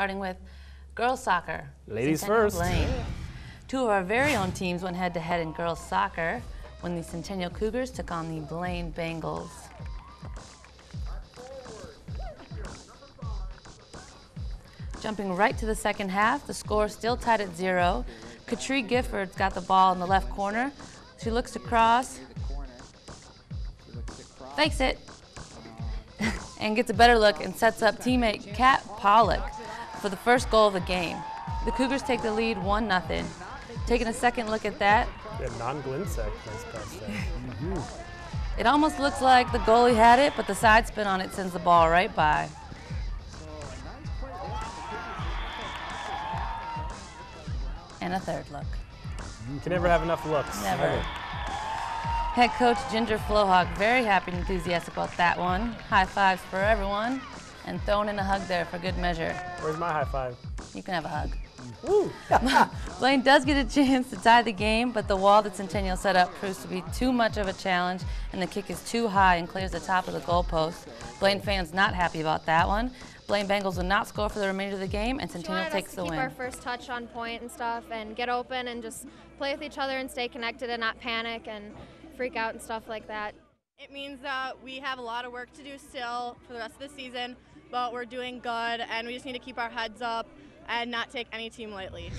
Starting with girls soccer. Ladies Centennial first. Two of our very own teams went head to head in girls soccer when the Centennial Cougars took on the Blaine Bengals. Jumping right to the second half, the score still tied at zero. Katrie Gifford's got the ball in the left corner. She looks across, fakes it, and gets a better look and sets up teammate Kat Pollock for the first goal of the game. The Cougars take the lead 1 0. Taking a second look at that, Yeah, non-Glinsack. Nice pass there. Mm-hmm. it almost looks like the goalie had it, but the side spin on it sends the ball right by. And a third look. You can never have enough looks. Never. Head coach Ginger Flohawk very happy and enthusiastic about that one. High fives for everyone, and thrown in a hug there for good measure. Where's my high five? You can have a hug. Woo! Blaine does get a chance to tie the game, but the wall that Centennial set up proves to be too much of a challenge, and the kick is too high and clears the top of the goalpost. Blaine fans not happy about that one. Blaine Bengals will not score for the remainder of the game, and Centennial wanted takes us the keep win. our first touch on point and stuff and get open and just play with each other and stay connected and not panic and freak out and stuff like that. It means that we have a lot of work to do still for the rest of the season, but we're doing good and we just need to keep our heads up and not take any team lightly.